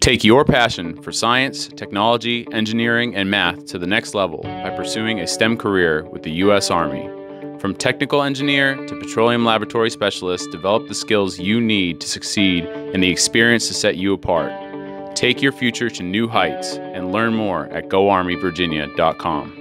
Take your passion for science, technology, engineering, and math to the next level by pursuing a STEM career with the U.S. Army. From technical engineer to petroleum laboratory specialist, develop the skills you need to succeed and the experience to set you apart. Take your future to new heights and learn more at GoArmyVirginia.com.